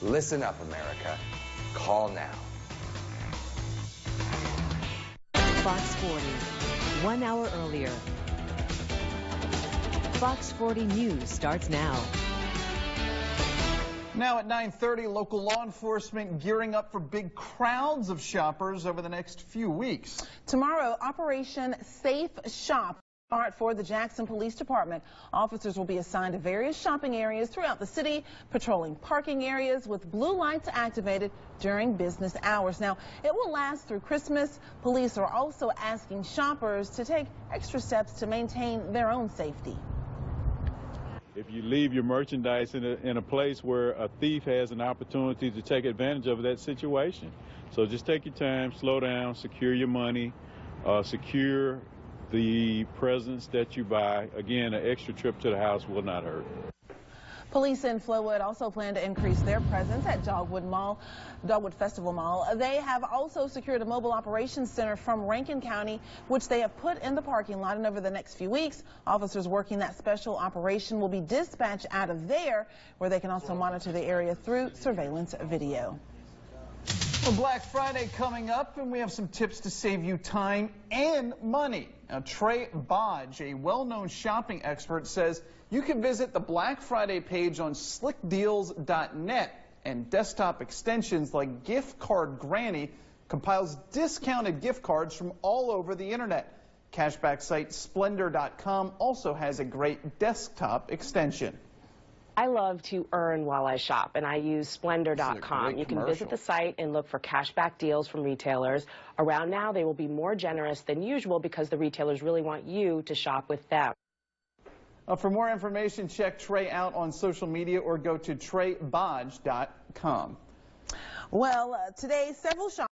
Listen up, America. Call now. Fox 40, one hour earlier. Fox 40 News starts now. Now at 9.30, local law enforcement gearing up for big crowds of shoppers over the next few weeks. Tomorrow, Operation Safe Shop start for the Jackson Police Department. Officers will be assigned to various shopping areas throughout the city, patrolling parking areas with blue lights activated during business hours. Now, it will last through Christmas. Police are also asking shoppers to take extra steps to maintain their own safety. If you leave your merchandise in a, in a place where a thief has an opportunity to take advantage of that situation. So just take your time, slow down, secure your money, uh, secure the presents that you buy. Again, an extra trip to the house will not hurt. Police in Flowood also plan to increase their presence at Dogwood Mall, Dogwood Festival Mall. They have also secured a mobile operations center from Rankin County, which they have put in the parking lot. And over the next few weeks, officers working that special operation will be dispatched out of there, where they can also monitor the area through surveillance video. Well, Black Friday coming up, and we have some tips to save you time and money. Now, Trae Bodge, a well-known shopping expert, says you can visit the Black Friday page on slickdeals.net and desktop extensions like Gift Card Granny compiles discounted gift cards from all over the internet. Cashback site Splender.com also has a great desktop extension. I love to earn while I shop, and I use Splender.com. You can visit the site and look for cashback deals from retailers. Around now, they will be more generous than usual because the retailers really want you to shop with them. Uh, for more information, check Trae out on social media or go to traebodge.com. Well, uh, today, several shops